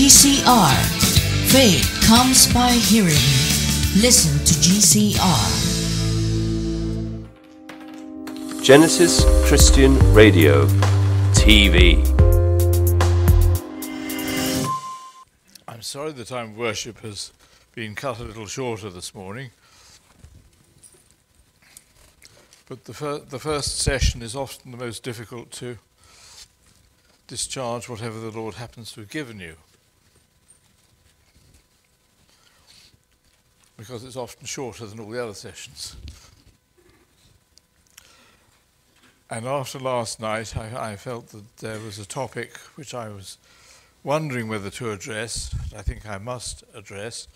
GCR. Faith comes by hearing. Listen to GCR. Genesis Christian Radio TV. I'm sorry the time of worship has been cut a little shorter this morning. But the, fir- the first session is often the most difficult to discharge whatever the Lord happens to have given you. Because it's often shorter than all the other sessions. And after last night, I, I felt that there was a topic which I was wondering whether to address. I think I must address.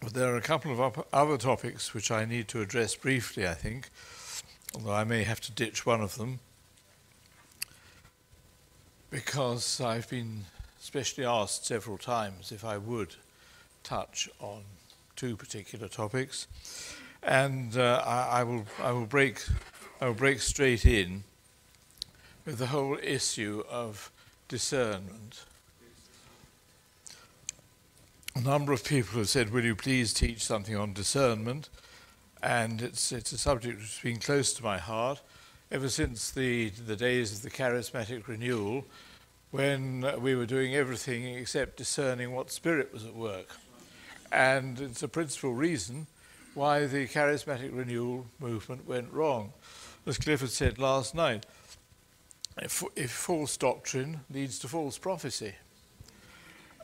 But there are a couple of other topics which I need to address briefly, I think, although I may have to ditch one of them because I've been specially asked several times if I would touch on two particular topics, and uh, I, I, will I will break I will break straight in with the whole issue of discernment. A number of people have said, "Will you please teach something on discernment?" And it's it's a subject which has been close to my heart ever since the, the days of the charismatic renewal, when we were doing everything except discerning what spirit was at work. And it's a principal reason why the charismatic renewal movement went wrong. As Clifford said last night, if, if false doctrine leads to false prophecy.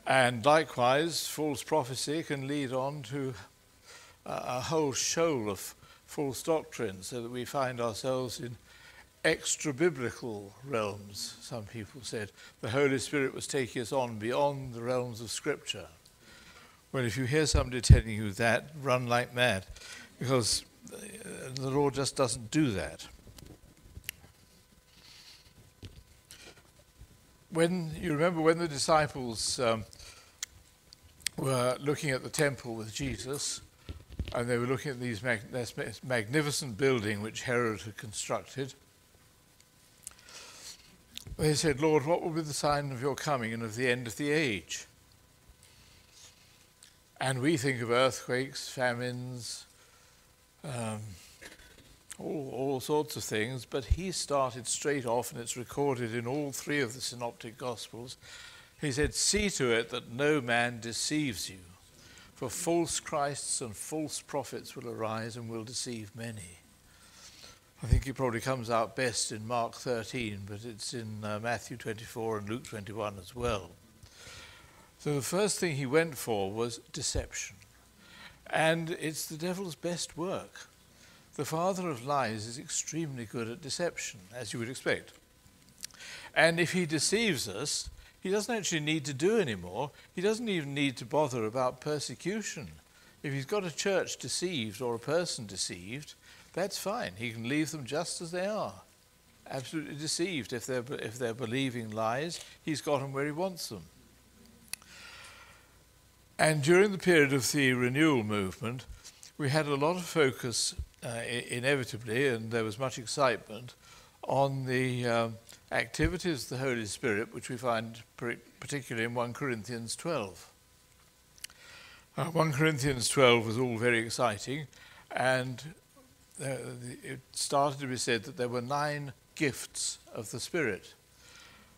And likewise, false prophecy can lead on to a, a whole shoal of false doctrine, so that we find ourselves in extra biblical realms, some people said. The Holy Spirit was taking us on beyond the realms of Scripture. Well, if you hear somebody telling you that, run like mad, because the Lord just doesn't do that. When you remember when the disciples um, were looking at the temple with Jesus, and they were looking at these mag- this magnificent building which Herod had constructed, they said, Lord, what will be the sign of your coming and of the end of the age? And we think of earthquakes, famines, um, all, all sorts of things, but he started straight off, and it's recorded in all three of the synoptic gospels. He said, See to it that no man deceives you, for false Christs and false prophets will arise and will deceive many. I think it probably comes out best in Mark 13, but it's in uh, Matthew 24 and Luke 21 as well. So the first thing he went for was deception. And it's the devil's best work. The father of lies is extremely good at deception, as you would expect. And if he deceives us, he doesn't actually need to do any more. He doesn't even need to bother about persecution. If he's got a church deceived or a person deceived, that's fine. He can leave them just as they are. Absolutely deceived. If they're, if they're believing lies, he's got them where he wants them. And during the period of the renewal movement, we had a lot of focus, uh, inevitably, and there was much excitement on the um, activities of the Holy Spirit, which we find particularly in 1 Corinthians 12. Uh, 1 Corinthians 12 was all very exciting, and uh, it started to be said that there were nine gifts of the Spirit.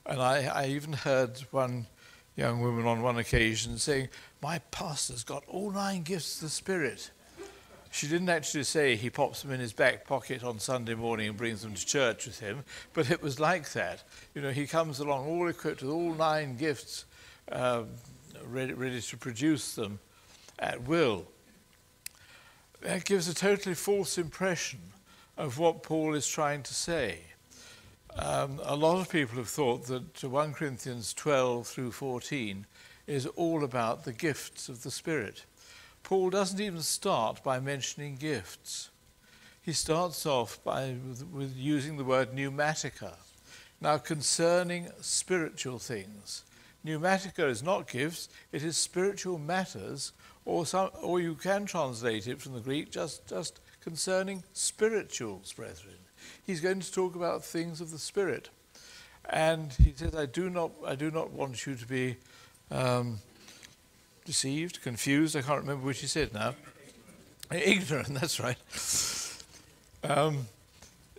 And I, I even heard one young woman on one occasion saying, My pastor's got all nine gifts of the Spirit. She didn't actually say he pops them in his back pocket on Sunday morning and brings them to church with him, but it was like that. You know, he comes along all equipped with all nine gifts, uh, ready, ready to produce them at will that gives a totally false impression of what Paul is trying to say. Um, a lot of people have thought that 1 Corinthians 12 through 14 is all about the gifts of the Spirit. Paul doesn't even start by mentioning gifts. He starts off by, with, with using the word pneumatica. Now, concerning spiritual things, pneumatica is not gifts, it is spiritual matters or, some, or you can translate it from the Greek just, just concerning spirituals, brethren. He's going to talk about things of the Spirit. And he says, I do not, I do not want you to be um, deceived, confused. I can't remember which he said now. Ignorant, that's right. Um,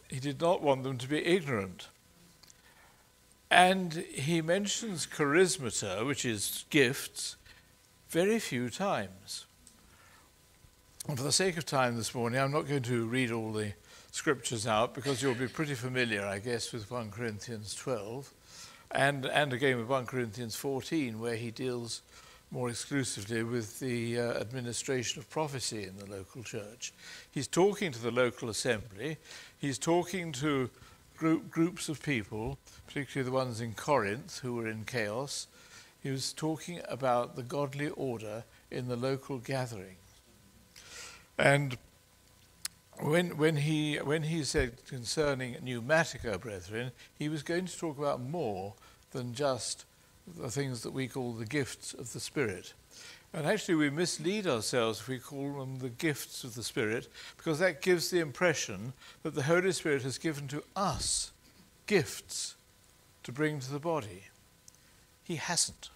he did not want them to be ignorant. And he mentions charismata, which is gifts, very few times. And for the sake of time this morning, I'm not going to read all the scriptures out because you'll be pretty familiar, I guess, with 1 Corinthians 12 and, and again with 1 Corinthians 14, where he deals more exclusively with the uh, administration of prophecy in the local church. He's talking to the local assembly, he's talking to group, groups of people, particularly the ones in Corinth who were in chaos. He was talking about the godly order in the local gathering. And when, when, he, when he said concerning pneumatica, brethren, he was going to talk about more than just the things that we call the gifts of the Spirit. And actually, we mislead ourselves if we call them the gifts of the Spirit, because that gives the impression that the Holy Spirit has given to us gifts to bring to the body. He hasn't.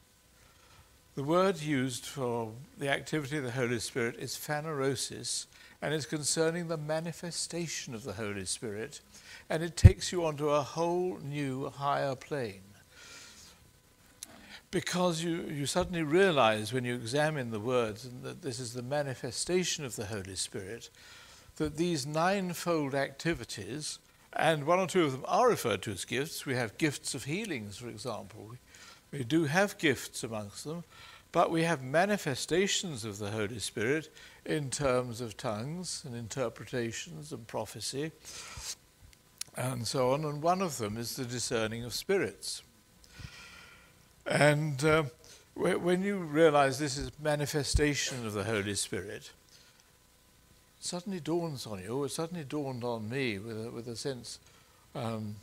The word used for the activity of the Holy Spirit is phanerosis, and is concerning the manifestation of the Holy Spirit, and it takes you onto a whole new, higher plane because you, you suddenly realize when you examine the words and that this is the manifestation of the Holy Spirit, that these ninefold activities, and one or two of them are referred to as gifts. We have gifts of healings, for example. We do have gifts amongst them, but we have manifestations of the Holy Spirit in terms of tongues and interpretations and prophecy and so on. And one of them is the discerning of spirits. And uh, when you realize this is manifestation of the Holy Spirit, it suddenly dawns on you, it suddenly dawned on me with a, with a sense, um,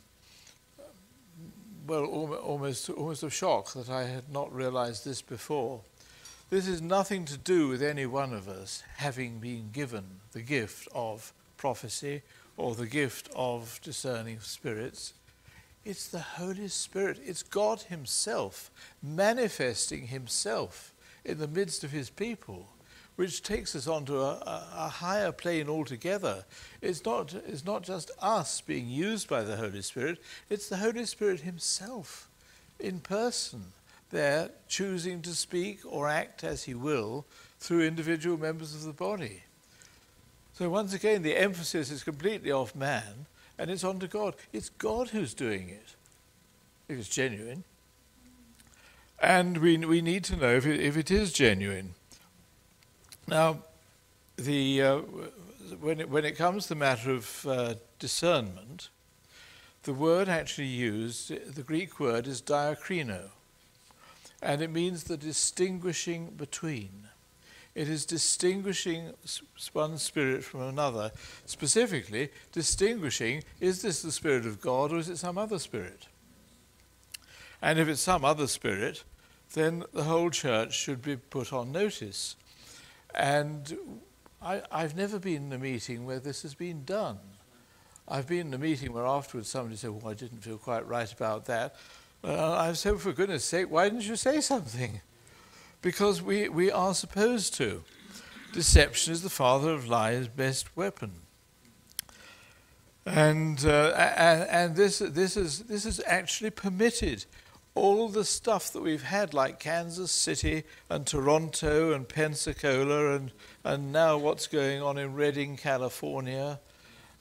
well, almost, almost of shock that I had not realized this before. This is nothing to do with any one of us having been given the gift of prophecy or the gift of discerning spirits. It's the Holy Spirit. It's God Himself manifesting Himself in the midst of His people, which takes us onto a, a, a, higher plane altogether. It's not, it's not just us being used by the Holy Spirit, it's the Holy Spirit Himself in person there choosing to speak or act as He will through individual members of the body. So, once again, the emphasis is completely off man and it's onto God. It's God who's doing it, if it's genuine. And we, we need to know if it, if it is genuine. Now, the, uh, when, it, when it comes to the matter of uh, discernment, the word actually used, the Greek word is diakrino, and it means the distinguishing between. It is distinguishing one spirit from another. Specifically, distinguishing is this the Spirit of God or is it some other spirit? And if it's some other spirit, then the whole church should be put on notice. And I, have never been in a meeting where this has been done. I've been in a meeting where afterwards somebody said, Well, I didn't feel quite right about that. Uh, I've said, For goodness sake, why didn't you say something? because we, we are supposed to. Deception is the father of lies' best weapon. And, uh, and, and this, this, is, this is actually permitted. All the stuff that we've had, like Kansas City and Toronto and Pensacola, and, and now what's going on in Redding, California,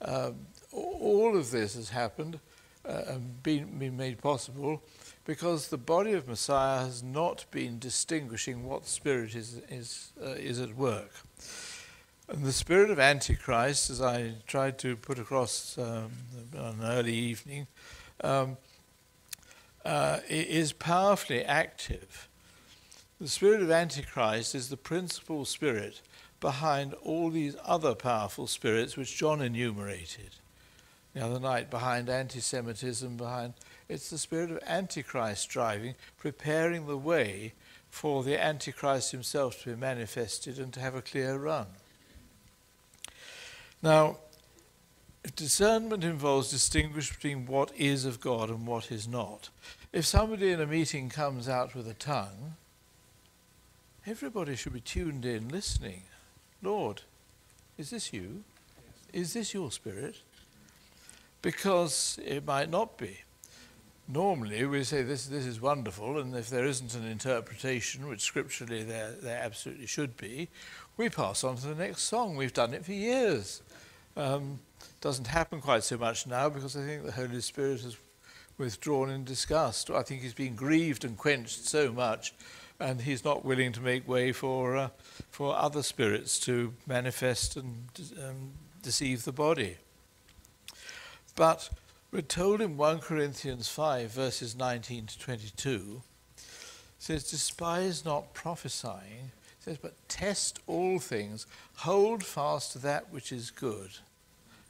uh, all of this has happened uh, and been, been made possible because the body of Messiah has not been distinguishing what spirit is, is, uh, is at work. And the spirit of Antichrist, as I tried to put across um, on an early evening, um, uh, is powerfully active. The spirit of Antichrist is the principal spirit behind all these other powerful spirits which John enumerated the other night, behind anti Semitism, behind it's the spirit of Antichrist driving, preparing the way for the Antichrist himself to be manifested and to have a clear run. Now, discernment involves distinguishing between what is of God and what is not. If somebody in a meeting comes out with a tongue, everybody should be tuned in, listening. Lord, is this you? Is this your spirit? Because it might not be. Normally, we say this, this is wonderful, and if there isn't an interpretation, which scripturally there, there absolutely should be, we pass on to the next song. We've done it for years. Um, doesn't happen quite so much now because I think the Holy Spirit has withdrawn in disgust. I think he's been grieved and quenched so much, and he's not willing to make way for uh, for other spirits to manifest and um, deceive the body. But we're told in 1 Corinthians 5, verses 19 to 22, says, Despise not prophesying, says, but test all things, hold fast to that which is good,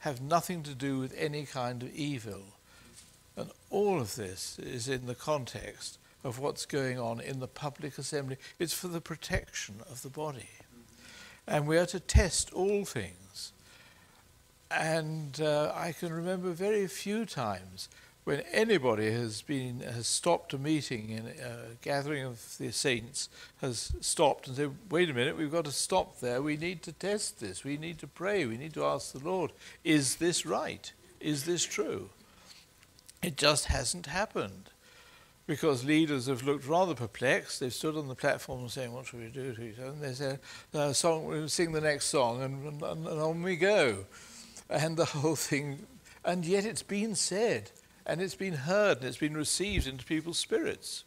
have nothing to do with any kind of evil. And all of this is in the context of what's going on in the public assembly. It's for the protection of the body. And we are to test all things. And uh, I can remember very few times when anybody has been has stopped a meeting in a gathering of the saints has stopped and said, "Wait a minute, we've got to stop there. We need to test this. We need to pray. We need to ask the Lord: Is this right? Is this true?" It just hasn't happened because leaders have looked rather perplexed. They've stood on the platform saying, "What should we do?" to each other? And they said, uh, "Song, we'll sing the next song," and, and, and on we go and the whole thing, and yet it's been said, and it's been heard, and it's been received into people's spirits,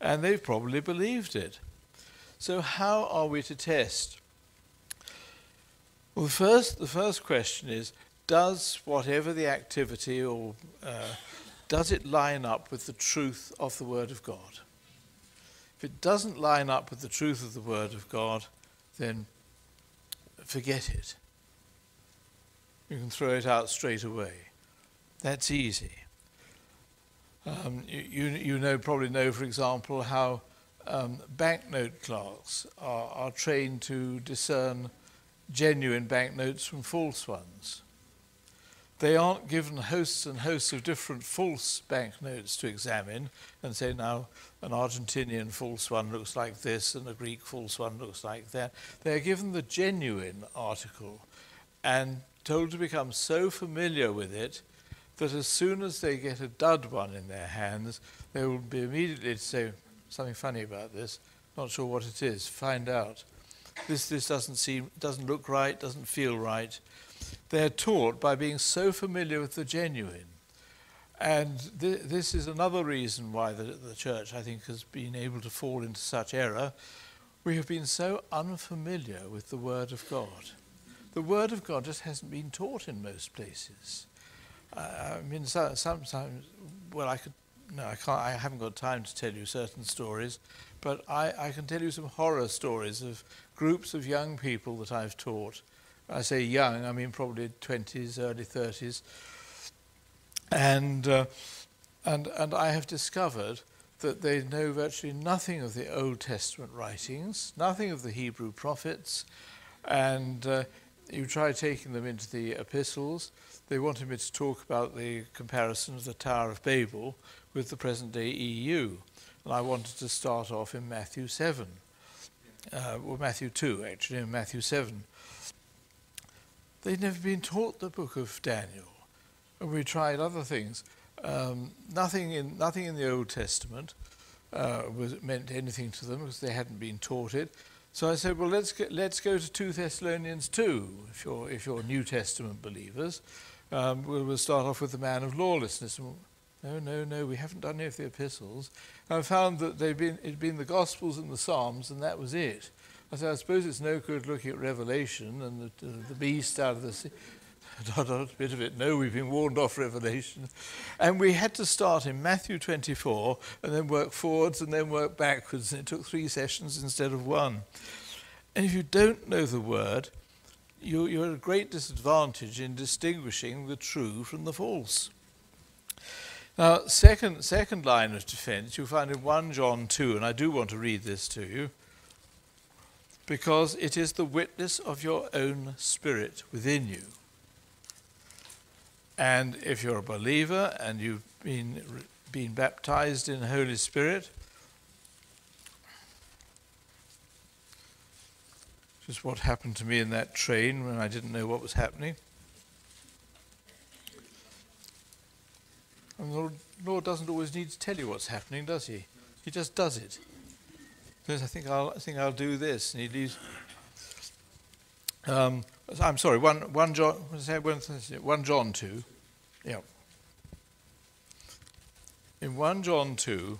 and they've probably believed it. So, how are we to test? Well, first, the first question is Does whatever the activity or uh, does it line up with the truth of the Word of God? If it doesn't line up with the truth of the Word of God, then forget it. You can throw it out straight away. That's easy. Um, you, you know, probably know, for example, how um, banknote clerks are, are trained to discern genuine banknotes from false ones. They aren't given hosts and hosts of different false banknotes to examine and say, now, an Argentinian false one looks like this and a Greek false one looks like that. They're given the genuine article and told to become so familiar with it that as soon as they get a dud one in their hands, they will be immediately to say something funny about this. Not sure what it is. Find out. This this doesn't seem doesn't look right. Doesn't feel right. They're taught by being so familiar with the genuine. And th- this is another reason why the, the church, I think, has been able to fall into such error. We have been so unfamiliar with the Word of God the Word of God just hasn't been taught in most places. Uh, I mean, so, sometimes, well, I could, no, I can't, I haven't got time to tell you certain stories, but I, I can tell you some horror stories of groups of young people that I've taught. I say young, I mean probably 20s, early 30s. And, uh, and, and I have discovered that they know virtually nothing of the Old Testament writings, nothing of the Hebrew prophets, and uh, you try taking them into the epistles. They wanted me to talk about the comparison of the Tower of Babel with the present day EU. And I wanted to start off in Matthew 7, uh, or Matthew 2, actually, in Matthew 7. They'd never been taught the book of Daniel. And we tried other things. Um, nothing, in, nothing in the Old Testament uh, was, meant anything to them because they hadn't been taught it. So I said, well, let's, get, let's go to 2 Thessalonians 2, if you're, if you're New Testament believers. Um, we'll, we'll start off with the man of lawlessness. No, no, no, we haven't done any of the epistles. And I found that they'd been, it'd been the Gospels and the Psalms, and that was it. I said, I suppose it's no good looking at Revelation and the, the beast out of the sea. A bit of it. No, we've been warned off Revelation. And we had to start in Matthew 24 and then work forwards and then work backwards. And it took three sessions instead of one. And if you don't know the word, you, you're at a great disadvantage in distinguishing the true from the false. Now, second, second line of defense you find in 1 John 2, and I do want to read this to you, because it is the witness of your own spirit within you. And if you're a believer and you've been, been baptized in the Holy Spirit, Just what happened to me in that train when I didn't know what was happening. And the Lord, Lord doesn't always need to tell you what's happening, does He? He just does it. Says, I think I'll, I think I'll do this, and He leaves. Um, I'm sorry. One, one John, one John two, yeah. In one John two.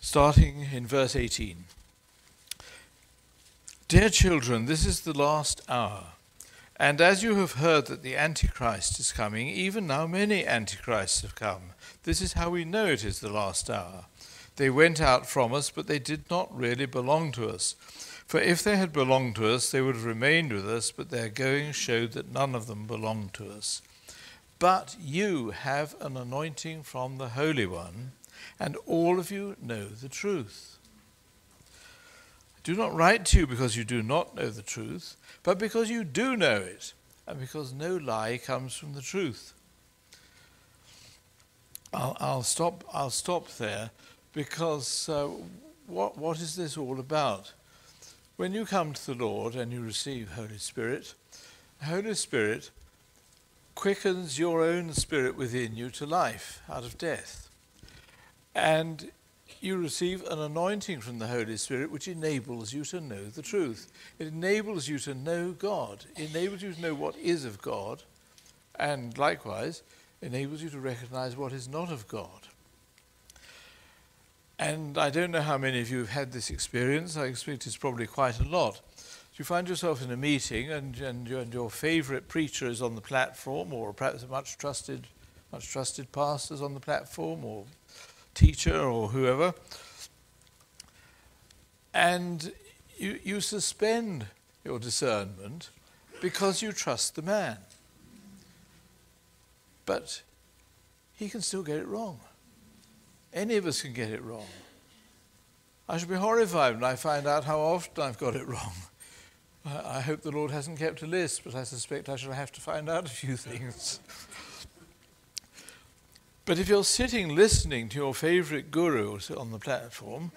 Starting in verse 18. Dear children, this is the last hour. And as you have heard that the Antichrist is coming, even now many Antichrists have come. This is how we know it is the last hour. They went out from us, but they did not really belong to us. For if they had belonged to us, they would have remained with us, but their going showed that none of them belonged to us. But you have an anointing from the Holy One, and all of you know the truth. Do not write to you because you do not know the truth but because you do know it, and because no lie comes from the truth. I'll, I'll stop. I'll stop there, because uh, what what is this all about? When you come to the Lord and you receive Holy Spirit, Holy Spirit quickens your own spirit within you to life out of death, and you receive an anointing from the Holy Spirit which enables you to know the truth. It enables you to know God, it enables you to know what is of God, and likewise enables you to recognize what is not of God. And I don't know how many of you have had this experience. I expect it's probably quite a lot. You find yourself in a meeting and, and, your, and your favorite preacher is on the platform, or perhaps a much trusted, much trusted pastor is on the platform, or teacher or whoever, and you, you suspend your discernment because you trust the man. But he can still get it wrong. Any of us can get it wrong. I should be horrified when I find out how often I've got it wrong. I, I hope the Lord hasn't kept a list, but I suspect I shall have to find out a few things. But if you're sitting listening to your favorite guru on the platform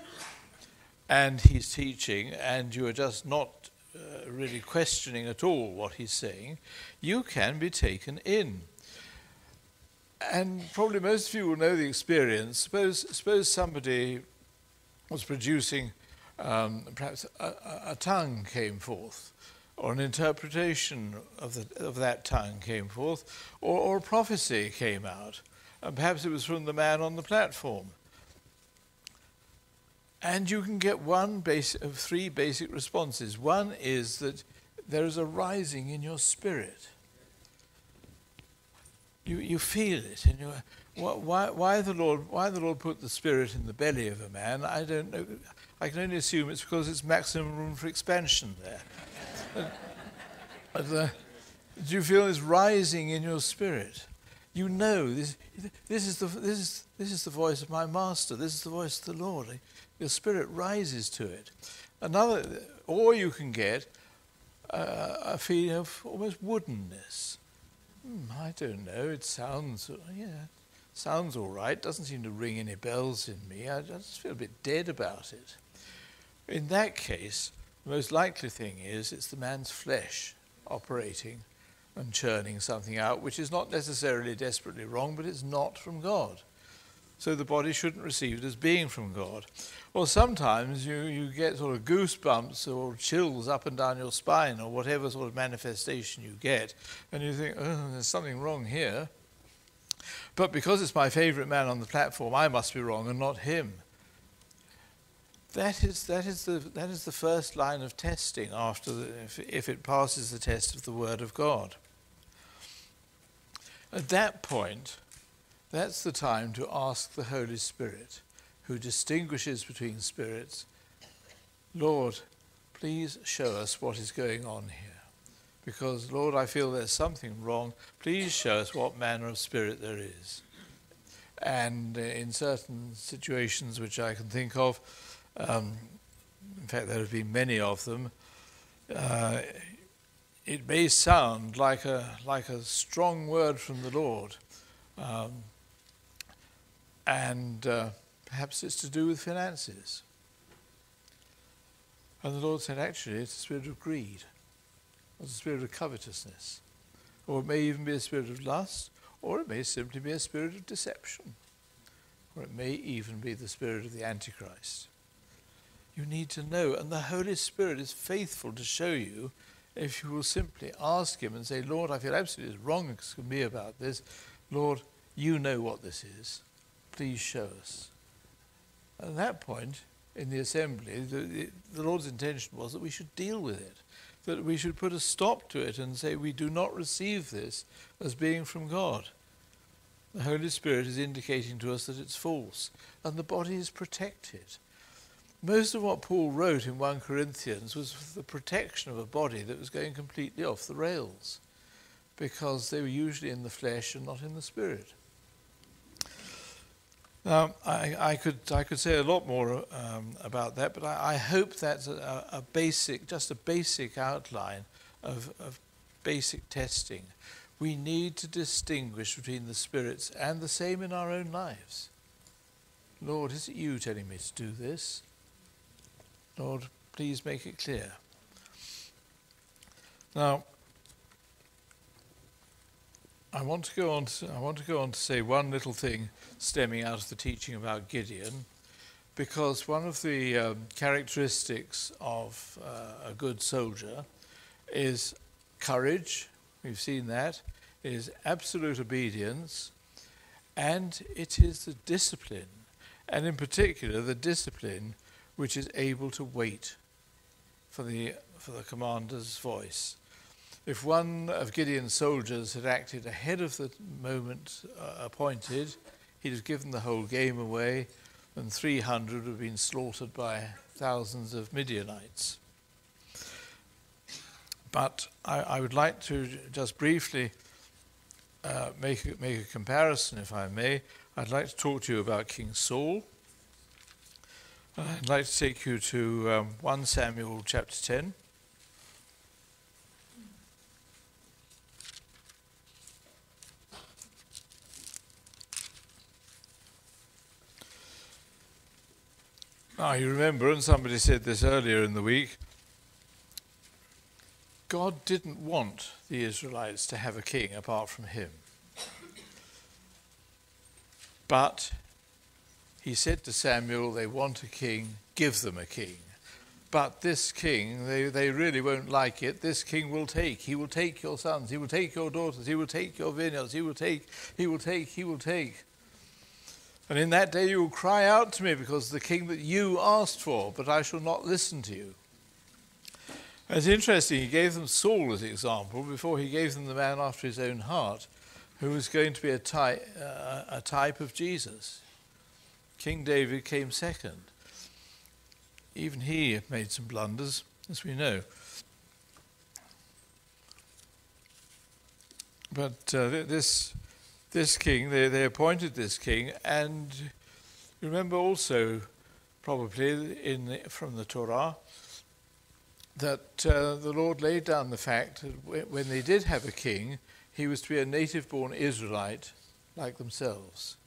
and he's teaching and you are just not uh, really questioning at all what he's saying, you can be taken in. And probably most of you will know the experience. Suppose, suppose somebody was producing, um, perhaps a, a, tongue came forth, or an interpretation of, the, of that tongue came forth, or, or a prophecy came out and perhaps it was from the man on the platform. And you can get one base of three basic responses. One is that there is a rising in your spirit. You, you feel it, and you why, why the Lord why the Lord put the spirit in the belly of a man? I don't know. I can only assume it's because it's maximum room for expansion there. but, but uh, do you feel this rising in your spirit? You know this, this, is the, this, is, this is the voice of my master, this is the voice of the Lord. Your spirit rises to it. Another, or you can get uh, a feeling of almost woodenness. Hmm, I don't know, it sounds, yeah, sounds all right, doesn't seem to ring any bells in me. I, I just feel a bit dead about it. In that case, the most likely thing is it's the man's flesh operating and churning something out, which is not necessarily desperately wrong, but it's not from God. So the body shouldn't receive it as being from God. Or sometimes you, you get sort of goosebumps or chills up and down your spine or whatever sort of manifestation you get, and you think, oh, there's something wrong here. But because it's my favorite man on the platform, I must be wrong and not him. That is, that is, the, that is the first line of testing after the, if, if it passes the test of the Word of God. At that point, that's the time to ask the Holy Spirit, who distinguishes between spirits, Lord, please show us what is going on here. Because, Lord, I feel there's something wrong. Please show us what manner of spirit there is. And in certain situations which I can think of, um, in fact, there have been many of them, uh, it may sound like a, like a strong word from the Lord, Um, and uh, perhaps it's to do with finances. And the Lord said, actually, it's a spirit of greed, it's a spirit of covetousness, or it may even be a spirit of lust, or it may simply be a spirit of deception, or it may even be the spirit of the Antichrist. You need to know, and the Holy Spirit is faithful to show you if you will simply ask Him and say, Lord, I feel absolutely wrong to me about this. Lord, you know what this is. Please show us. At that point in the assembly, the, the Lord's intention was that we should deal with it, that we should put a stop to it and say, we do not receive this as being from God. The Holy Spirit is indicating to us that it's false, and the body is protected. Most of what Paul wrote in 1 Corinthians was for the protection of a body that was going completely off the rails, because they were usually in the flesh and not in the spirit. Now, I, I, could, I could say a lot more um, about that, but I, I hope that's a, a, basic, just a basic outline of, of basic testing. We need to distinguish between the spirits and the same in our own lives. Lord, is it you telling me to do this? Lord, please make it clear. Now, I want to go on. To, I want to go on to say one little thing stemming out of the teaching about Gideon, because one of the um, characteristics of uh, a good soldier is courage. We've seen that. It is absolute obedience, and it is the discipline, and in particular the discipline which is able to wait for the for the commander's voice. If one of Gideon's soldiers had acted ahead of the moment uh, appointed, he'd have given the whole game away, and 300 would have been slaughtered by thousands of Midianites. But I, I would like to just briefly uh, make, make a comparison, if I may. I'd like to talk to you about King Saul. I'd like to take you to um, 1 Samuel chapter 10. Now, you remember, and somebody said this earlier in the week, God didn't want the Israelites to have a king apart from him. But he said to Samuel, They want a king, give them a king. But this king, they, they really won't like it. This king will take. He will take your sons. He will take your daughters. He will take your vineyards. He will take, he will take, he will take. And in that day you will cry out to me because the king that you asked for, but I shall not listen to you. And it's interesting, he gave them Saul as an example before he gave them the man after his own heart, who was going to be a type, uh, a type of Jesus. King David came second. Even he made some blunders, as we know. But uh, this this king, they, they appointed this king, and you remember also, probably in the, from the Torah, that uh, the Lord laid down the fact that when they did have a king, he was to be a native born Israelite like themselves.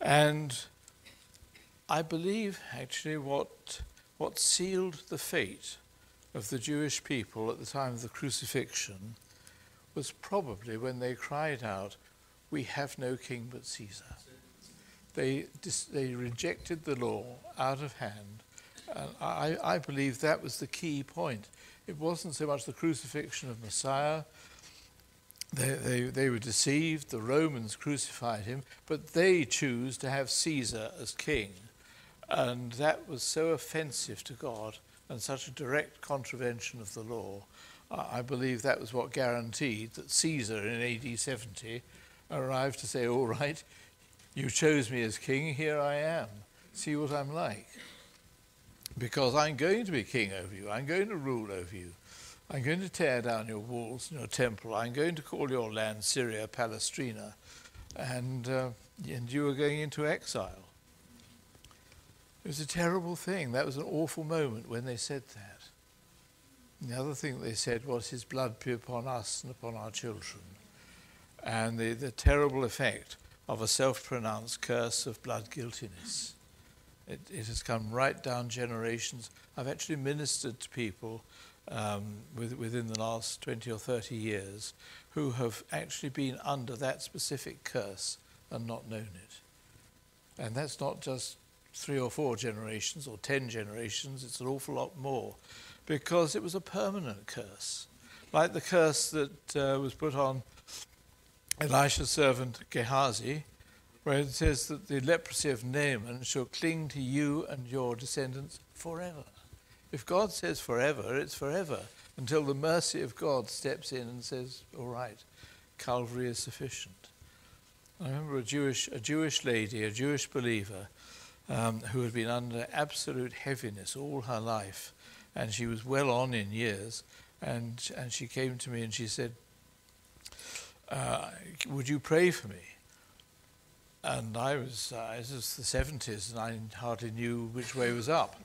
And I believe actually what, what sealed the fate of the Jewish people at the time of the crucifixion was probably when they cried out, We have no king but Caesar. They, they rejected the law out of hand. And I, I believe that was the key point. It wasn't so much the crucifixion of Messiah. They, they, they were deceived, the Romans crucified him, but they choose to have Caesar as king. And that was so offensive to God and such a direct contravention of the law I believe that was what guaranteed that Caesar in AD 70 arrived to say, All right, you chose me as king, here I am. See what I'm like. Because I'm going to be king over you, I'm going to rule over you. I'm going to tear down your walls and your temple. I'm going to call your land Syria Palaestina. And, uh, and you are going into exile. It was a terrible thing. That was an awful moment when they said that. The other thing they said was, His blood be upon us and upon our children. and the, the terrible effect of a self pronounced curse of blood guiltiness. It, it, has come right down generations. I've actually ministered to people um, with, within the last 20 or 30 years who have actually been under that specific curse and not known it. And that's not just three or four generations or ten generations, it's an awful lot more because it was a permanent curse. Like the curse that uh, was put on Elisha's servant Gehazi, where it says that the leprosy of Naaman shall cling to you and your descendants forever. If God says forever, it's forever until the mercy of God steps in and says, all right, Calvary is sufficient. I remember a Jewish, a Jewish lady, a Jewish believer, um, who had been under absolute heaviness all her life, and she was well on in years, and, and she came to me and she said, uh, Would you pray for me? And I was, uh, it was the 70s, and I hardly knew which way was up.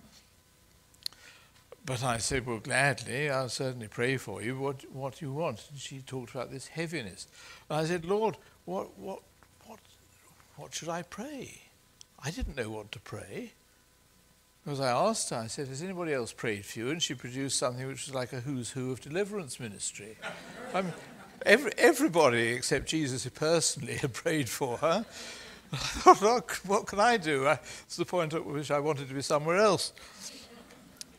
But I said, Well, gladly, I'll certainly pray for you. What, what do you want? And she talked about this heaviness. And I said, Lord, what, what, what, what should I pray? I didn't know what to pray. Because I asked her, I said, Has anybody else prayed for you? And she produced something which was like a who's who of deliverance ministry. I mean, every, everybody except Jesus personally had prayed for her. I thought, what can I do? It's the point at which I wanted to be somewhere else.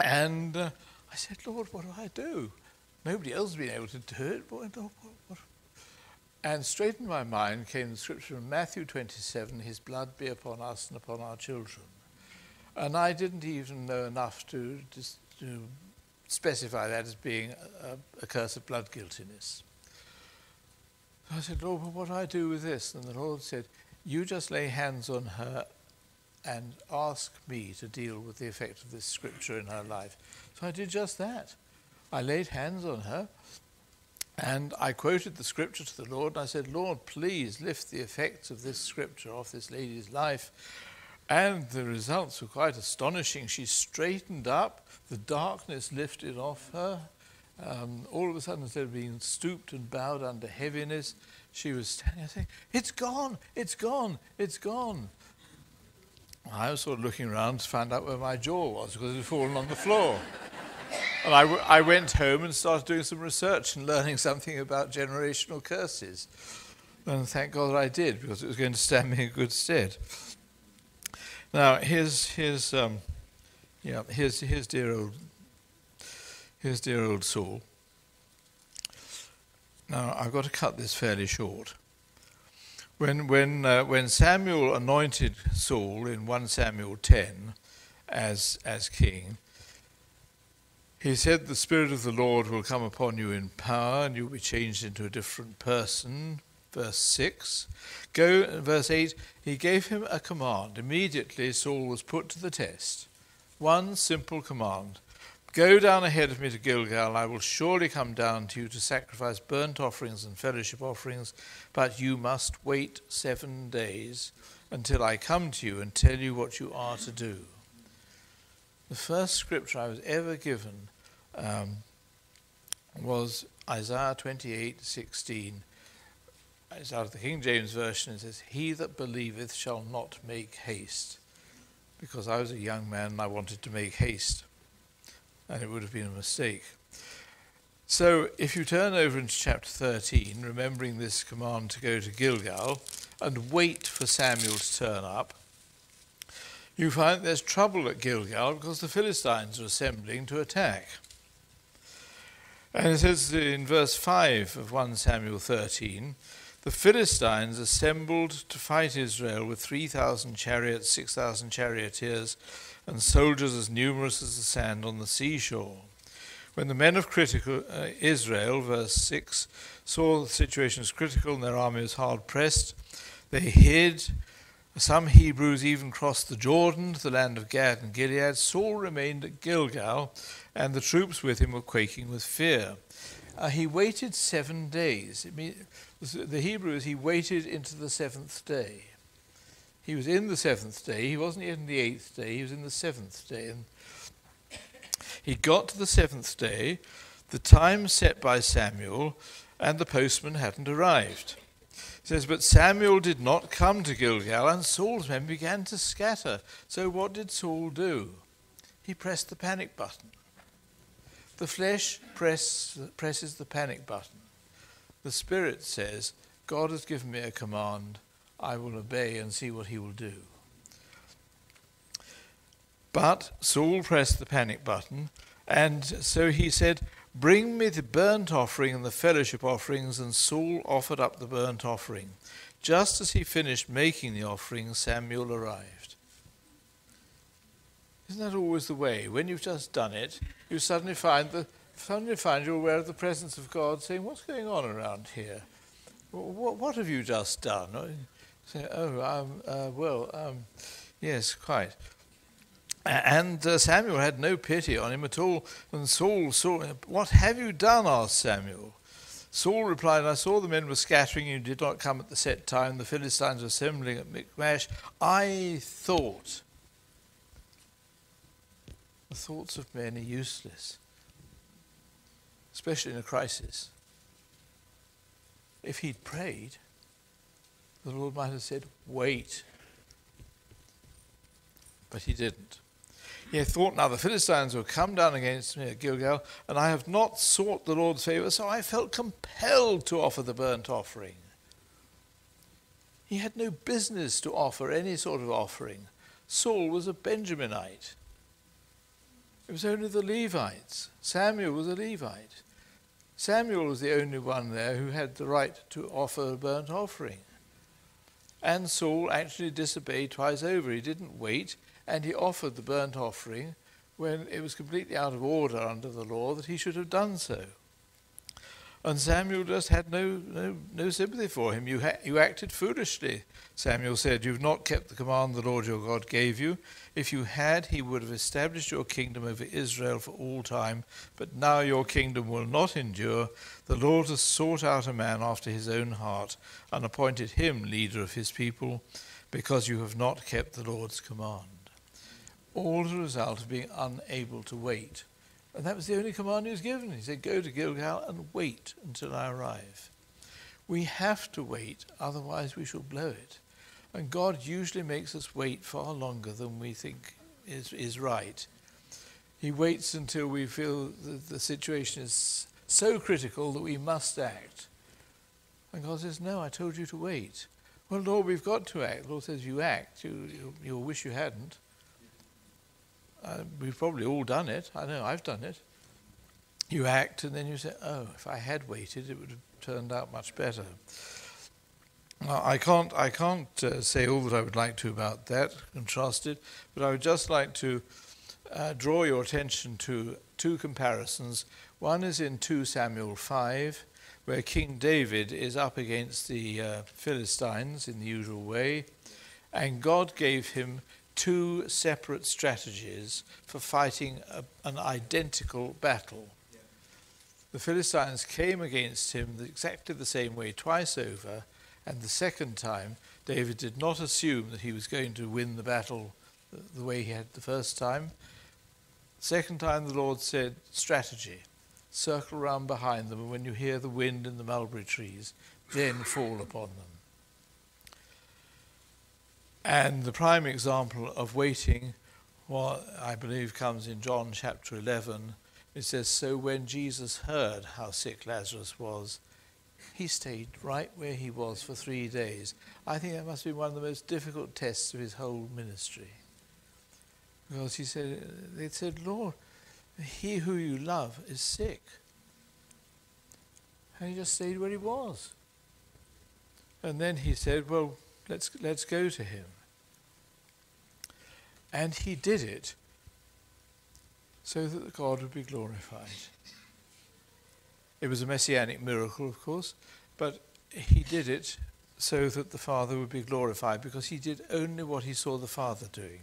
And uh, I said, Lord, what do I do? Nobody else has been able to do it. What, what, what? And straight in my mind came the scripture from Matthew 27 His blood be upon us and upon our children. And I didn't even know enough to, to specify that as being a, a curse of blood guiltiness. I said, Lord, what do I do with this? And the Lord said, You just lay hands on her and ask me to deal with the effect of this scripture in her life. So I did just that. I laid hands on her and I quoted the scripture to the Lord and I said, Lord, please lift the effects of this scripture off this lady's life. And the results were quite astonishing. She straightened up, the darkness lifted off her. Um, all of a sudden, instead of being stooped and bowed under heaviness, she was standing there saying, It's gone, it's gone, it's gone. I was sort of looking around to find out where my jaw was because it had fallen on the floor. and I, w- I went home and started doing some research and learning something about generational curses. And thank God that I did because it was going to stand me in good stead. Now, here's, here's, um, yeah, here's, here's dear old, here's dear old Saul. Now, I've got to cut this fairly short. When, when, uh, when Samuel anointed Saul in 1 Samuel 10 as, as king, he said, The Spirit of the Lord will come upon you in power, and you'll be changed into a different person. Verse 6. Go, verse 8, he gave him a command. Immediately Saul was put to the test. One simple command Go down ahead of me to Gilgal. I will surely come down to you to sacrifice burnt offerings and fellowship offerings, but you must wait seven days until I come to you and tell you what you are to do. The first scripture I was ever given um, was Isaiah 28:16. It's out of the King James Version. It says, He that believeth shall not make haste. Because I was a young man and I wanted to make haste and it would have been a mistake. So if you turn over into chapter 13, remembering this command to go to Gilgal and wait for Samuel to turn up, you find there's trouble at Gilgal because the Philistines are assembling to attack. And it says in verse 5 of 1 Samuel 13 the Philistines assembled to fight Israel with 3,000 chariots, 6,000 charioteers, and soldiers as numerous as the sand on the seashore. When the men of critical uh, Israel, verse 6, saw the situation as critical and their army was hard pressed, they hid. Some Hebrews even crossed the Jordan to the land of Gad and Gilead. Saul remained at Gilgal, and the troops with him were quaking with fear. Uh, he waited seven days. Mean, the Hebrews, he waited into the seventh day. He was in the seventh day. He wasn't yet in the eighth day. He was in the seventh day. And he got to the seventh day, the time set by Samuel, and the postman hadn't arrived. Says, But Samuel did not come to Gilgal, and Saul's men began to scatter. So what did Saul do? He pressed the panic button. The flesh press, presses the panic button. The spirit says, God has given me a command. I will obey and see what he will do. But Saul pressed the panic button, and so he said, Bring me the burnt offering and the fellowship offerings. And Saul offered up the burnt offering. Just as he finished making the offering, Samuel arrived. Isn't that always the way? When you've just done it, you suddenly find the suddenly find you're aware of the presence of God, saying, "What's going on around here? What, what have you just done?" Say, "Oh, um, uh, well, um, yes, quite." And uh, Samuel had no pity on him at all. And Saul saw, him. What have you done? asked Samuel. Saul replied, I saw the men were scattering, you did not come at the set time, the Philistines were assembling at Michmash. I thought. The thoughts of men are useless, especially in a crisis. If he'd prayed, the Lord might have said, Wait. But he didn't. He thought, Now the Philistines will come down against me at Gilgal, and I have not sought the Lord's favor, so I felt compelled to offer the burnt offering. He had no business to offer any sort of offering. Saul was a Benjaminite. It was only the Levites. Samuel was a Levite. Samuel was the only one there who had the right to offer a burnt offering. And Saul actually disobeyed twice over. He didn't wait and he offered the burnt offering when it was completely out of order under the law that he should have done so. And Samuel just had no, no, no sympathy for him. You, you acted foolishly, Samuel said. You've not kept the command the Lord your God gave you. If you had, he would have established your kingdom over Israel for all time. But now your kingdom will not endure. The Lord has sought out a man after his own heart and appointed him leader of his people because you have not kept the Lord's command all a result of being unable to wait. And that was the only command he was given. He said, Go to Gilgal and wait until I arrive. We have to wait, otherwise we shall blow it. And God usually makes us wait far longer than we think is, is right. He waits until we feel that the situation is so critical that we must act. And God says, No, I told you to wait. Well, Lord, we've got to act. The Lord says, You act. You, you, you'll wish you hadn't. Uh, we've probably all done it. I know I've done it. You act, and then you say, "Oh, if I had waited, it would have turned out much better." I can't, I can't uh, say all that I would like to about that, contrasted, but I would just like to uh, draw your attention to two comparisons. One is in 2 Samuel 5, where King David is up against the uh, Philistines in the usual way, and God gave him two separate strategies for fighting a, an identical battle. The Philistines came against him exactly the same way twice over, and the second time, David did not assume that he was going to win the battle the, the way he had the first time. Second time, the Lord said, Strategy. Circle round behind them, and when you hear the wind in the mulberry trees, then fall upon them. And the prime example of waiting, what I believe comes in John chapter 11. It says, So when Jesus heard how sick Lazarus was, he stayed right where he was for three days. I think that must be one of the most difficult tests of his whole ministry. Because he said, they said, Lord, he who you love is sick. And he just stayed where he was. And then he said, Well, let's, let's go to him. And he did it so that the God would be glorified. It was a messianic miracle, of course, but he did it so that the Father would be glorified because he did only what he saw the Father doing.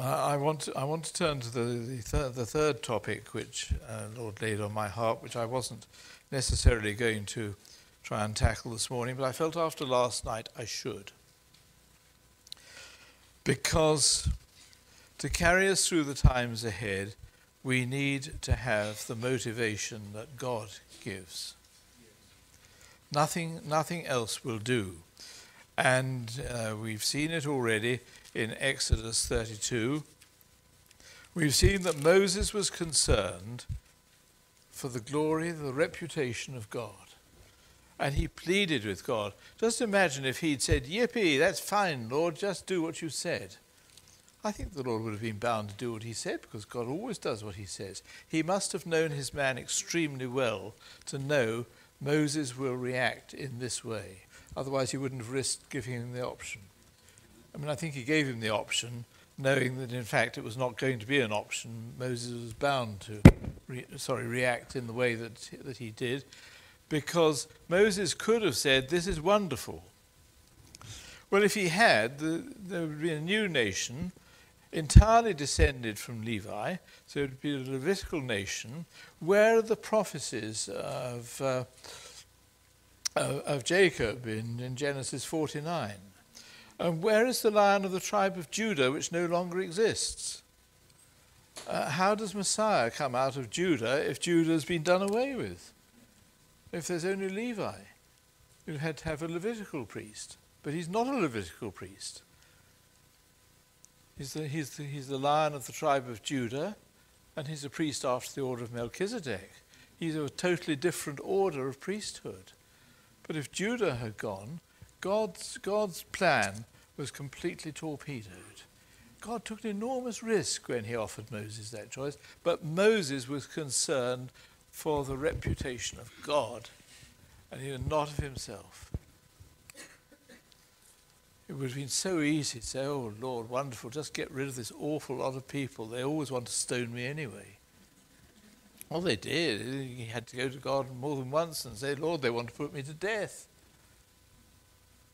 I want to, I want to turn to the, the, the third topic which uh, Lord laid on my heart, which I wasn't necessarily going to try and tackle this morning, but I felt after last night I should. Because to carry us through the times ahead, we need to have the motivation that God gives. Nothing, nothing else will do. And uh, we've seen it already in Exodus 32. We've seen that Moses was concerned for the glory, the reputation of God. And he pleaded with God. Just imagine if he'd said, Yippee, that's fine, Lord, just do what you said. I think the Lord would have been bound to do what he said because God always does what he says. He must have known his man extremely well to know Moses will react in this way. Otherwise, he wouldn't have risked giving him the option. I mean, I think he gave him the option, knowing that in fact it was not going to be an option. Moses was bound to, re- sorry, react in the way that that he did, because Moses could have said, "This is wonderful." Well, if he had, the, there would be a new nation entirely descended from Levi, so it would be a Levitical nation. Where are the prophecies of, uh, of, of, Jacob in, in Genesis 49? And where is the lion of the tribe of Judah, which no longer exists? Uh, how does Messiah come out of Judah if Judah has been done away with? If there's only Levi, you had to have a Levitical priest. But he's not a Levitical priest. He's the, he's, the, he's the lion of the tribe of Judah, and he's a priest after the order of Melchizedek. He's a totally different order of priesthood. But if Judah had gone, God's, God's plan was completely torpedoed. God took an enormous risk when he offered Moses that choice, but Moses was concerned for the reputation of God, and was not of himself. It would have been so easy to say, oh, Lord, wonderful, just get rid of this awful lot of people. They always want to stone me anyway. Well, they did. He had to go to God more than once and say, Lord, they want to put me to death.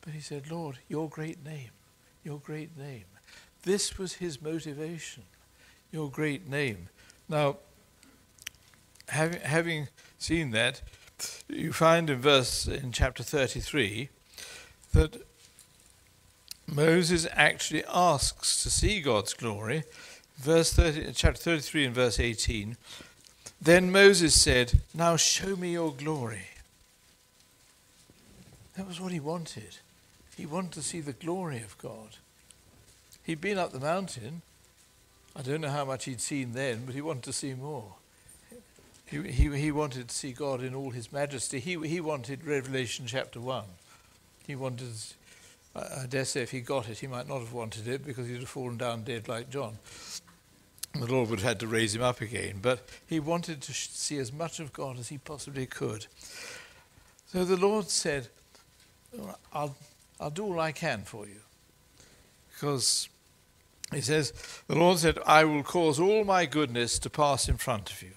But he said, Lord, your great name, your great name. This was his motivation, your great name. Now, having, having seen that, you find in verse in chapter 33 that Moses actually asks to see God's glory. Verse 30, chapter 33 and verse 18. Then Moses said, Now show me your glory. That was what he wanted. He wanted to see the glory of God. He'd been up the mountain. I don't know how much he'd seen then, but he wanted to see more. He, he, wanted to see God in all his majesty. He, he wanted Revelation chapter 1. He wanted I dare say if he got it, he might not have wanted it because he'd have fallen down dead like John. The Lord would have had to raise him up again. But he wanted to see as much of God as he possibly could. So the Lord said, I'll, I'll do all I can for you. Because he says, The Lord said, I will cause all my goodness to pass in front of you,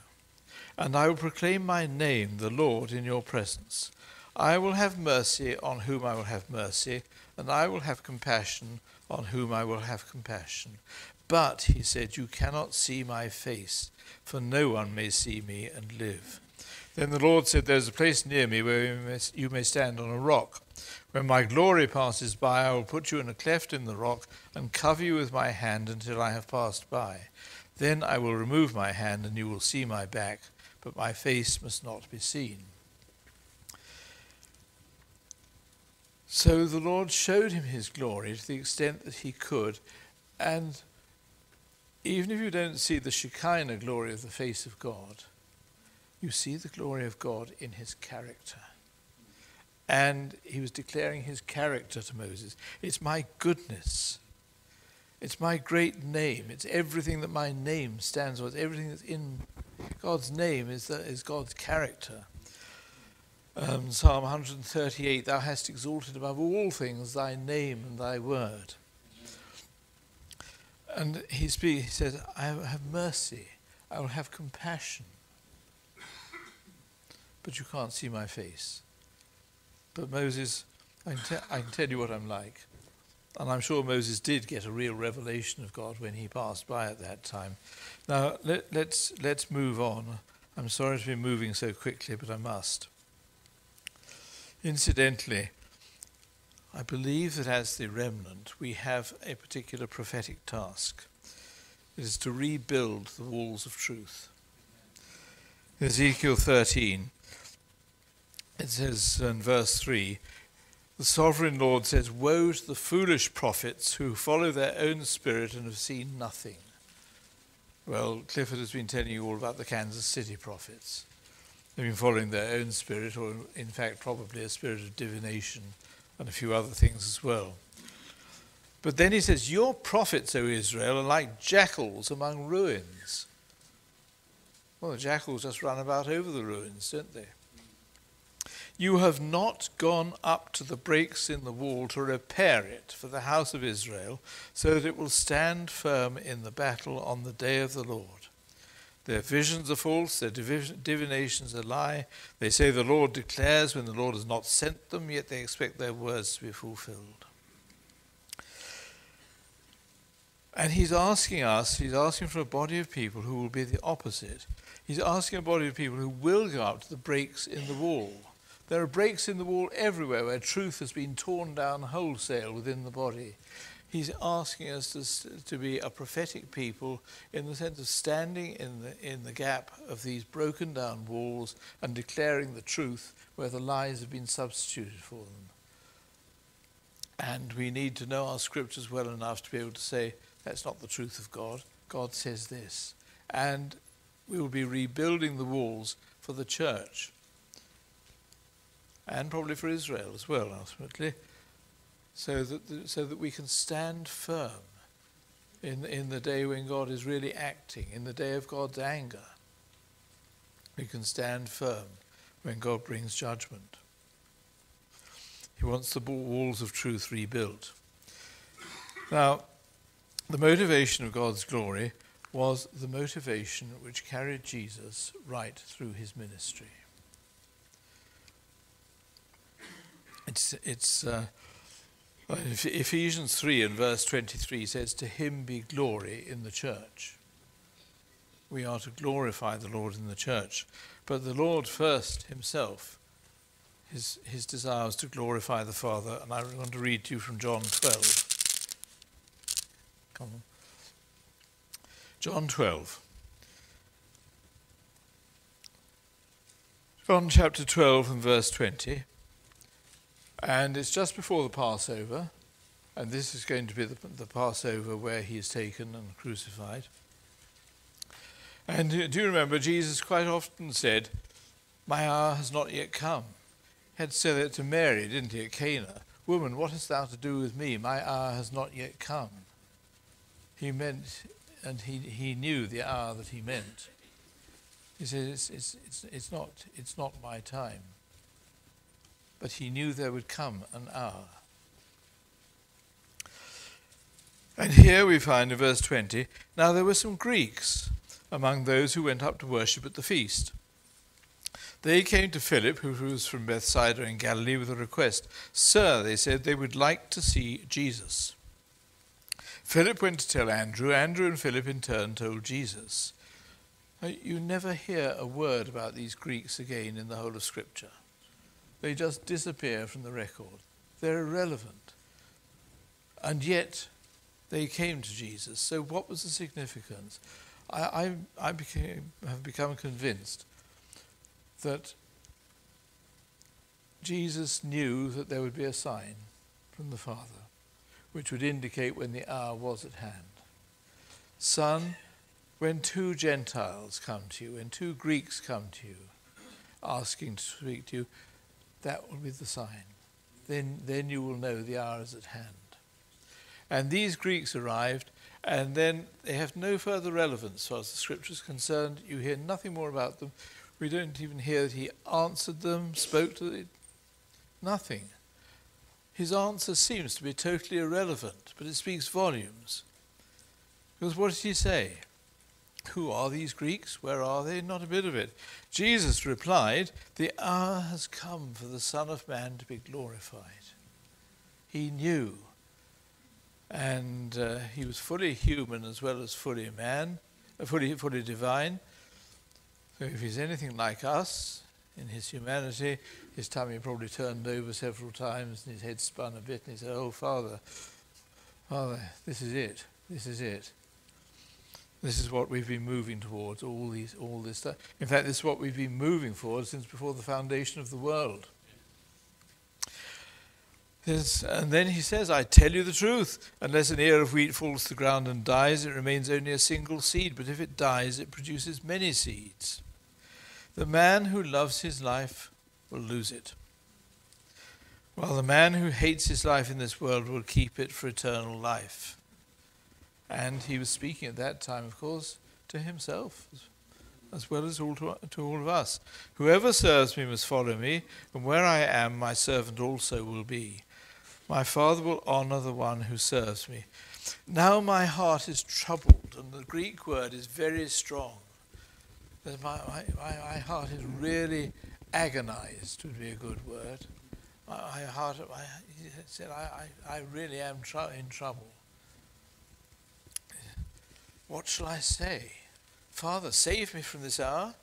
and I will proclaim my name, the Lord, in your presence. I will have mercy on whom I will have mercy and I will have compassion on whom I will have compassion. But, he said, you cannot see my face, for no one may see me and live. Then the Lord said, There is a place near me where you may, stand on a rock. When my glory passes by, I will put you in a cleft in the rock and cover you with my hand until I have passed by. Then I will remove my hand, and you will see my back, but my face must not be seen. So the Lord showed him his glory to the extent that he could. And even if you don't see the Shekinah glory of the face of God, you see the glory of God in his character. And he was declaring his character to Moses. It's my goodness. It's my great name. It's everything that my name stands for. It's everything that's in God's name is, that, is God's character um, Psalm 138 Thou hast exalted above all things thy name and thy word. And he speaks, he says, I have mercy, I will have compassion. But you can't see my face. But Moses, I can, te- I can tell you what I'm like. And I'm sure Moses did get a real revelation of God when he passed by at that time. Now, let, let's, let's move on. I'm sorry to be moving so quickly, but I must. Incidentally, I believe that as the remnant, we have a particular prophetic task. It is to rebuild the walls of truth. Ezekiel 13, it says in verse 3 the sovereign Lord says, Woe to the foolish prophets who follow their own spirit and have seen nothing. Well, Clifford has been telling you all about the Kansas City prophets. They've been following their own spirit, or in fact, probably a spirit of divination and a few other things as well. But then he says, Your prophets, O Israel, are like jackals among ruins. Well, the jackals just run about over the ruins, don't they? You have not gone up to the breaks in the wall to repair it for the house of Israel, so that it will stand firm in the battle on the day of the Lord. Their visions are false, their divinations are lie. They say the Lord declares when the Lord has not sent them, yet they expect their words to be fulfilled. And he's asking us, he's asking for a body of people who will be the opposite. He's asking a body of people who will go up to the breaks in the wall there are breaks in the wall everywhere where truth has been torn down wholesale within the body. He's asking us to, to be a prophetic people in the sense of standing in the, in the gap of these broken down walls and declaring the truth where the lies have been substituted for them. And we need to know our scriptures well enough to be able to say, that's not the truth of God. God says this. And we will be rebuilding the walls for the church and probably for Israel as well, ultimately, so that, the, so that we can stand firm in, in the day when God is really acting, in the day of God's anger. We can stand firm when God brings judgment. He wants the walls of truth rebuilt. Now, the motivation of God's glory was the motivation which carried Jesus right through his ministry. It's, it's uh, Ephesians 3 and verse 23 says, To him be glory in the church. We are to glorify the Lord in the church. But the Lord first himself, his, his desire is to glorify the Father. And I want to read to you from John 12. Come on. John 12. John chapter 12 and verse 20. And it's just before the Passover, and this is going to be the, the Passover where he is taken and crucified. And do you remember, Jesus quite often said, My hour has not yet come. He had said it to Mary, didn't he, at Cana? Woman, what hast thou to do with me? My hour has not yet come. He meant, and he, he knew the hour that he meant. He said, it's, it's, it's, it's, not, it's not my time but he knew there would come an hour. And here we find in verse 20 now there were some Greeks among those who went up to worship at the feast. They came to Philip, who was from Bethsaida in Galilee, with a request. Sir, they said, they would like to see Jesus. Philip went to tell Andrew. Andrew and Philip in turn told Jesus. You never hear a word about these Greeks again in the whole of Scripture. They just disappear from the record. They're irrelevant. And yet, they came to Jesus. So, what was the significance? I, I, I became, have become convinced that Jesus knew that there would be a sign from the Father which would indicate when the hour was at hand. Son, when two Gentiles come to you, when two Greeks come to you, asking to speak to you, that will be the sign. Then, then you will know the hour is at hand. And these Greeks arrived, and then they have no further relevance as far as the scripture is concerned. You hear nothing more about them. We don't even hear that he answered them, spoke to them. Nothing. His answer seems to be totally irrelevant, but it speaks volumes. Because what did he say? Who are these Greeks? Where are they? Not a bit of it. Jesus replied, The hour has come for the Son of Man to be glorified. He knew. And uh, he was fully human as well as fully man, uh, fully, fully divine. So if he's anything like us in his humanity, his tummy probably turned over several times and his head spun a bit, and he said, Oh, Father, Father, this is it. This is it. This is what we've been moving towards, all, these, all this stuff. In fact, this is what we've been moving towards since before the foundation of the world. There's, and then he says, I tell you the truth, unless an ear of wheat falls to the ground and dies, it remains only a single seed, but if it dies, it produces many seeds. The man who loves his life will lose it, while the man who hates his life in this world will keep it for eternal life. And he was speaking at that time, of course, to himself as well as all to, to all of us. Whoever serves me must follow me, and where I am, my servant also will be. My Father will honor the one who serves me. Now my heart is troubled, and the Greek word is very strong. My, my, my heart is really agonized, would be a good word. My, my heart, I, he said, I, I, I really am tr- in trouble. What shall I say? Father, save me from this hour?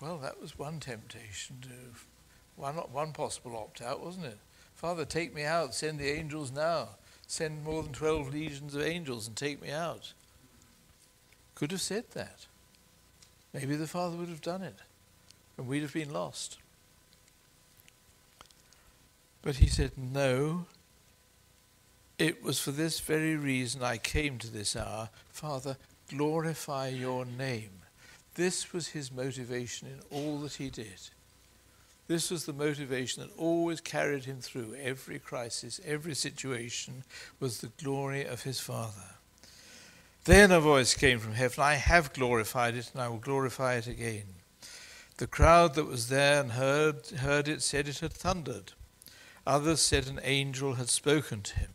Well, that was one temptation to, one, one possible opt out, wasn't it? Father, take me out. Send the angels now. Send more than 12 legions of angels and take me out. Could have said that. Maybe the Father would have done it, and we'd have been lost. But he said, No. It was for this very reason I came to this hour. Father, glorify your name. This was his motivation in all that he did. This was the motivation that always carried him through every crisis, every situation, was the glory of his Father. Then a voice came from heaven I have glorified it, and I will glorify it again. The crowd that was there and heard, heard it said it had thundered. Others said an angel had spoken to him.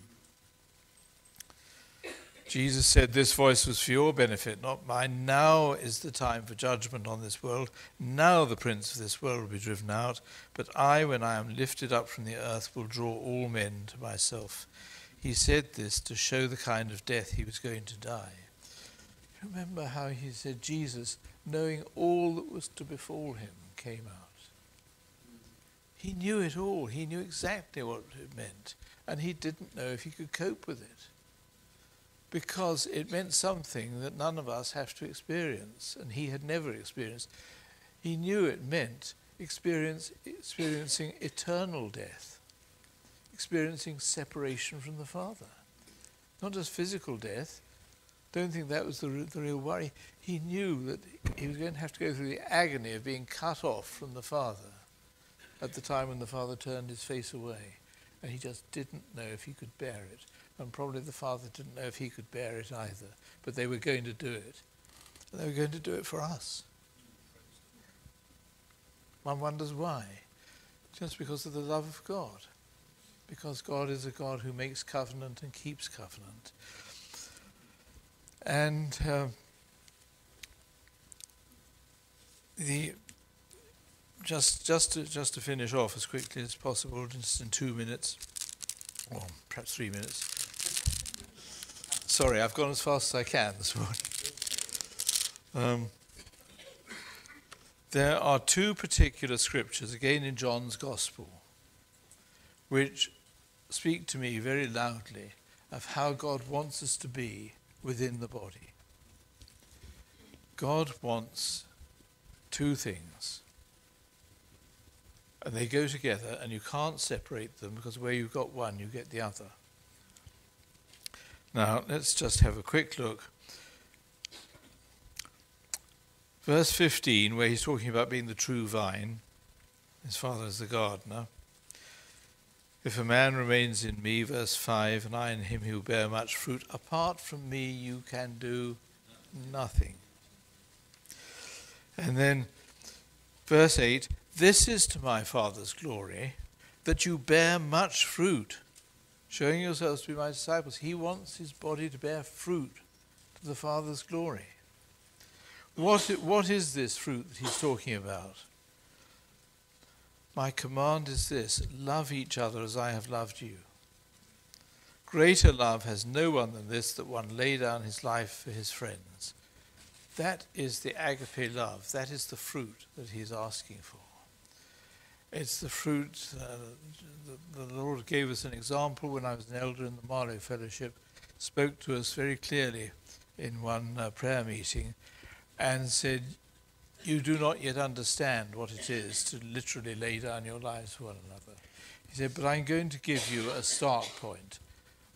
Jesus said, This voice was for your benefit, not mine. Now is the time for judgment on this world. Now the prince of this world will be driven out. But I, when I am lifted up from the earth, will draw all men to myself. He said this to show the kind of death he was going to die. Remember how he said, Jesus, knowing all that was to befall him, came out. He knew it all. He knew exactly what it meant. And he didn't know if he could cope with it because it meant something that none of us have to experience, and he had never experienced. He knew it meant experience, experiencing eternal death, experiencing separation from the Father. Not just physical death. Don't think that was the, the real worry. He knew that he was going to have to go through the agony of being cut off from the Father at the time when the Father turned his face away. And he just didn't know if he could bear it and probably the father didn't know if he could bear it either, but they were going to do it. And they were going to do it for us. One wonders why. Just because of the love of God. Because God is a God who makes covenant and keeps covenant. And uh, the just just to, just to finish off as quickly as possible, just in two minutes, or perhaps three minutes. Sorry, I've gone as fast as I can this morning. Um, there are two particular scriptures, again in John's Gospel, which speak to me very loudly of how God wants us to be within the body. God wants two things. And they go together, and you can't separate them because where you've got one, you get the other. Now, let's just have a quick look. Verse 15, where he's talking about being the true vine, his father is the gardener. If a man remains in me, verse 5, and I in him, he will bear much fruit. Apart from me, you can do nothing. And then, verse 8, this is to my Father's glory, that you bear much fruit showing yourselves to be my disciples. He wants his body to bear fruit to the Father's glory. What, what is this fruit that he's talking about? My command is this love each other as I have loved you. Greater love has no one than this, that one lay down his life for his friends. That is the agape love. That is the fruit that he's asking for. It's the fruit. Uh, the, the, Lord gave us an example when I was an elder in the Marlow Fellowship, spoke to us very clearly in one uh, prayer meeting and said, You do not yet understand what it is to literally lay down your lives for one another. He said, But I'm going to give you a start point.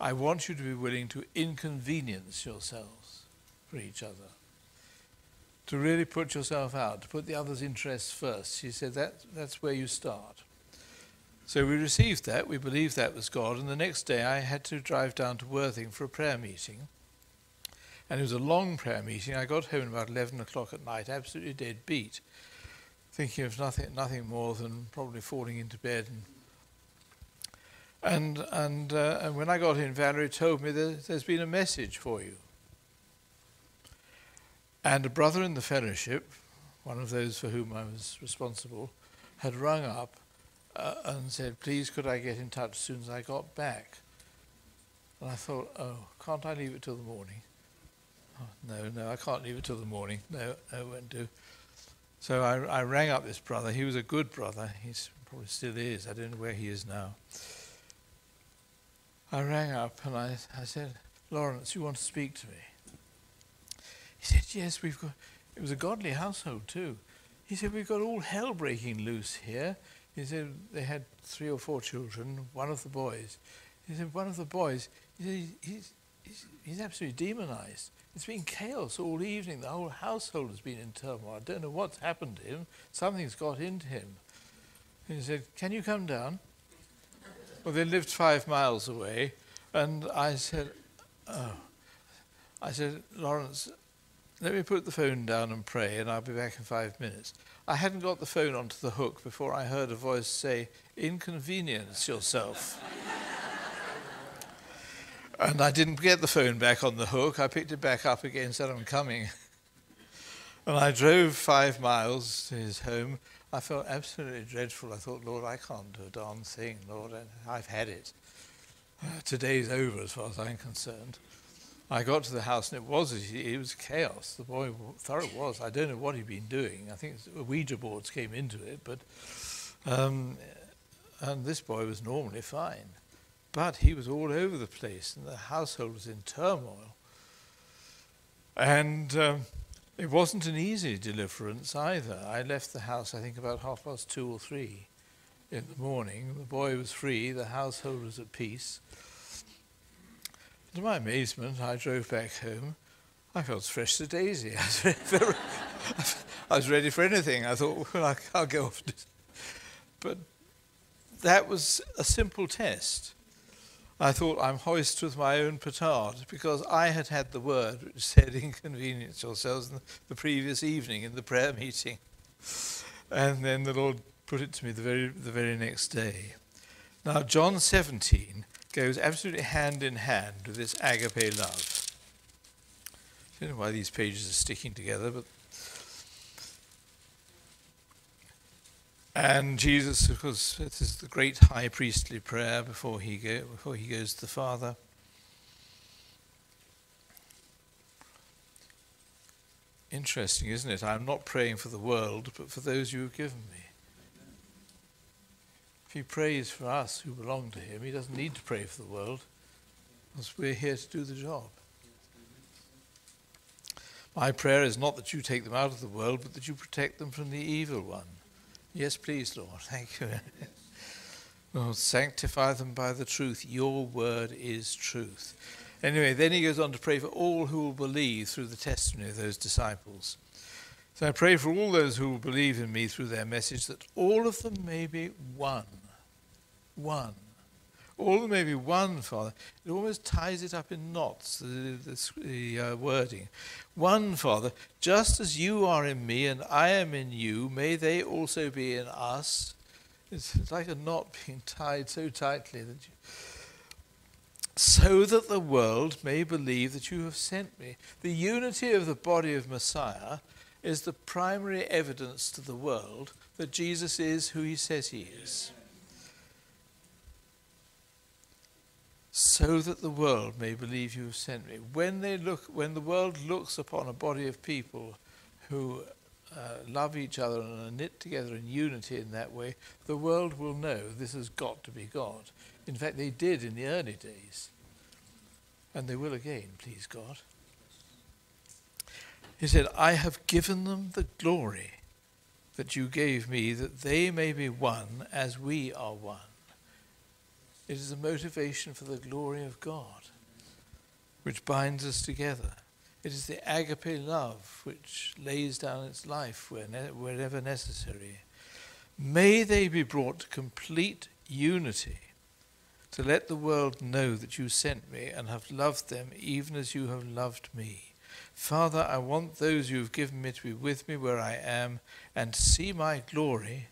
I want you to be willing to inconvenience yourselves for each other. To really put yourself out, to put the other's interests first. She said that that's where you start. So we received that, we believed that was God, and the next day I had to drive down to Worthing for a prayer meeting. And it was a long prayer meeting. I got home about 11 o'clock at night, absolutely dead beat, thinking of nothing, nothing more than probably falling into bed. And, and, and, uh, and when I got in, Valerie told me that there's been a message for you. And a brother in the fellowship, one of those for whom I was responsible, had rung up uh, and said, please could I get in touch as soon as I got back? And I thought, oh, can't I leave it till the morning? Oh, no, no, I can't leave it till the morning. No, no, it won't do. So I, I rang up this brother. He was a good brother. He probably still is. I don't know where he is now. I rang up and I, I said, Lawrence, you want to speak to me? He said, yes, we've got, it was a godly household too. He said, we've got all hell breaking loose here. He said they had three or four children, one of the boys. He said, one of the boys, he said, he's, he's, he's absolutely demonized. It's been chaos all evening. The whole household has been in turmoil. I don't know what's happened to him. Something's got into him. he said, Can you come down? Well, they lived five miles away. And I said, Oh. I said, Lawrence, let me put the phone down and pray, and I'll be back in five minutes. I hadn't got the phone onto the hook before I heard a voice say, Inconvenience yourself. And I didn't get the phone back on the hook. I picked it back up again said, I'm coming. and I drove five miles to his home. I felt absolutely dreadful. I thought, Lord, I can't do a darn thing. Lord, I've had it. Uh, today's over as far as I'm concerned. I got to the house and it was it was chaos. The boy thought it was. I don't know what he'd been doing. I think Ouija boards came into it, but um, and this boy was normally fine. But he was all over the place, and the household was in turmoil. And um, it wasn't an easy deliverance either. I left the house, I think, about half past two or three in the morning. The boy was free, the household was at peace. To my amazement, I drove back home. I felt fresh as a daisy. I was ready for anything. I thought, well, I'll go off. But that was a simple test. I thought I'm hoist with my own petard because I had had the word which said inconvenience yourselves the previous evening in the prayer meeting. And then the Lord put it to me the very, the very next day. Now, John 17 goes absolutely hand in hand with this agape love. I don't know why these pages are sticking together, but And Jesus, of course, this is the great high priestly prayer before he, go, before he goes to the Father. Interesting, isn't it? I'm not praying for the world, but for those you have given me. He prays for us who belong to him, he doesn't need to pray for the world, because we're here to do the job. My prayer is not that you take them out of the world, but that you protect them from the evil one. Yes, please, Lord. Thank you. Lord, sanctify them by the truth. Your word is truth. Anyway, then he goes on to pray for all who will believe through the testimony of those disciples. So I pray for all those who will believe in me through their message that all of them may be one. One. All may be one, Father. It almost ties it up in knots, the, the, the uh, wording. One, Father, just as you are in me and I am in you, may they also be in us. It's, it's like a knot being tied so tightly that you, so that the world may believe that you have sent me. The unity of the body of Messiah is the primary evidence to the world that Jesus is who he says he is. So that the world may believe you have sent me. When they look, when the world looks upon a body of people who uh, love each other and are knit together in unity in that way, the world will know this has got to be God. In fact, they did in the early days, and they will again, please God. He said, I have given them the glory that you gave me, that they may be one as we are one. It is a motivation for the glory of God which binds us together. It is the agape love which lays down its life wherever necessary. May they be brought to complete unity to let the world know that you sent me and have loved them even as you have loved me. Father, I want those you have given me to be with me where I am and see my glory,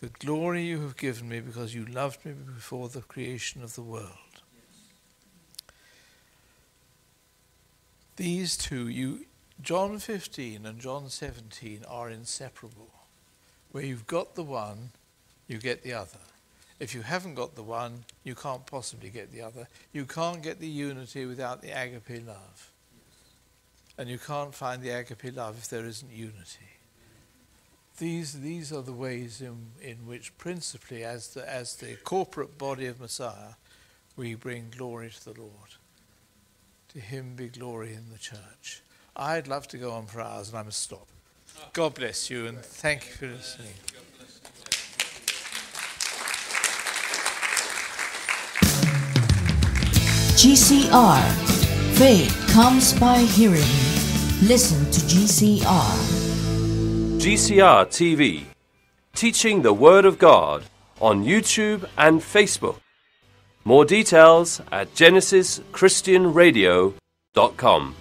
the glory you have given me because you loved me before the creation of the world. These two, you, John 15 and John 17, are inseparable. Where you've got the one, you get the other. If you haven't got the one, you can't possibly get the other. You can't get the unity without the agape love. And you can't find the agape love if there isn't unity. These, these are the ways in, in which, principally, as the, as the corporate body of Messiah, we bring glory to the Lord. To him be glory in the church. I'd love to go on for hours, and I must stop. God bless you, and thank you for listening. GCR. Faith comes by hearing. Listen to GCR. GCR TV, teaching the Word of God on YouTube and Facebook. More details at genesischristianradio.com.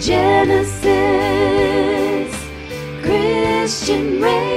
Genesis Christian Radio.